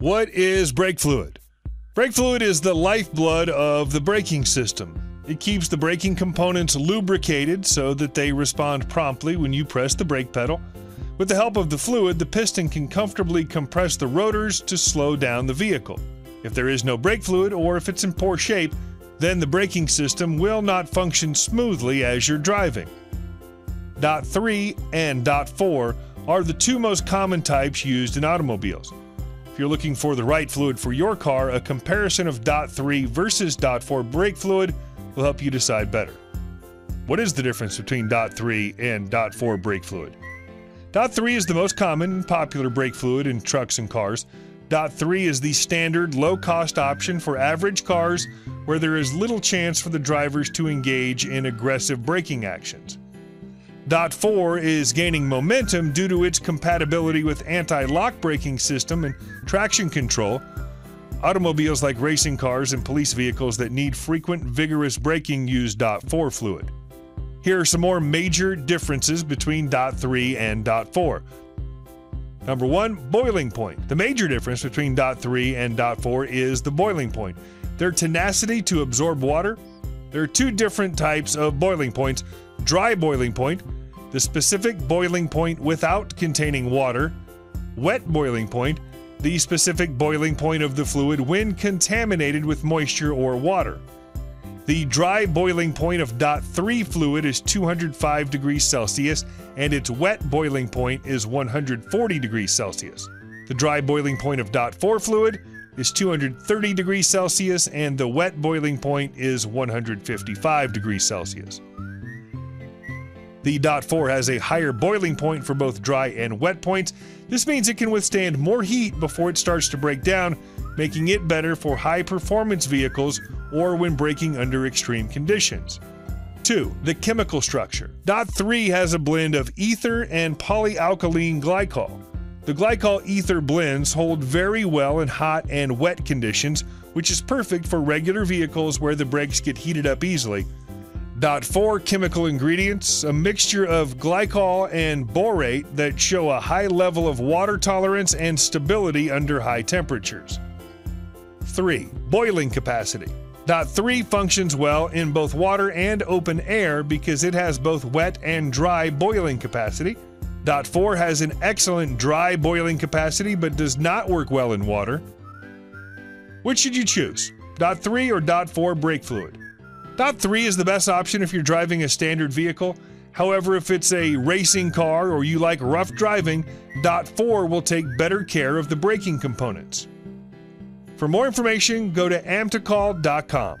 What is brake fluid? Brake fluid is the lifeblood of the braking system. It keeps the braking components lubricated so that they respond promptly when you press the brake pedal. With the help of the fluid, the piston can comfortably compress the rotors to slow down the vehicle. If there is no brake fluid or if it's in poor shape, then the braking system will not function smoothly as you're driving. Dot 3 and Dot 4 are the two most common types used in automobiles. If you're looking for the right fluid for your car, a comparison of Dot 3 versus Dot 4 brake fluid will help you decide better. What is the difference between Dot 3 and Dot 4 brake fluid? Dot 3 is the most common and popular brake fluid in trucks and cars. Dot 3 is the standard low cost option for average cars where there is little chance for the drivers to engage in aggressive braking actions. Dot 4 is gaining momentum due to its compatibility with anti lock braking system and traction control. Automobiles like racing cars and police vehicles that need frequent, vigorous braking use Dot 4 fluid. Here are some more major differences between Dot 3 and Dot 4. Number one, boiling point. The major difference between Dot 3 and Dot 4 is the boiling point. Their tenacity to absorb water. There are two different types of boiling points dry boiling point, the specific boiling point without containing water, wet boiling point, the specific boiling point of the fluid when contaminated with moisture or water. The dry boiling point of dot 3 fluid is 205 degrees Celsius and its wet boiling point is 140 degrees Celsius. The dry boiling point of dot 4 fluid is 230 degrees Celsius and the wet boiling point is 155 degrees Celsius. The Dot 4 has a higher boiling point for both dry and wet points. This means it can withstand more heat before it starts to break down, making it better for high performance vehicles or when braking under extreme conditions. 2. The chemical structure. Dot 3 has a blend of ether and polyalkylene glycol. The glycol ether blends hold very well in hot and wet conditions, which is perfect for regular vehicles where the brakes get heated up easily. Dot 4 chemical ingredients, a mixture of glycol and borate that show a high level of water tolerance and stability under high temperatures. 3. Boiling capacity. Dot 3 functions well in both water and open air because it has both wet and dry boiling capacity. Dot 4 has an excellent dry boiling capacity but does not work well in water. Which should you choose? Dot 3 or Dot 4 brake fluid? Dot 3 is the best option if you're driving a standard vehicle. However, if it's a racing car or you like rough driving, Dot 4 will take better care of the braking components. For more information, go to amtecol.com.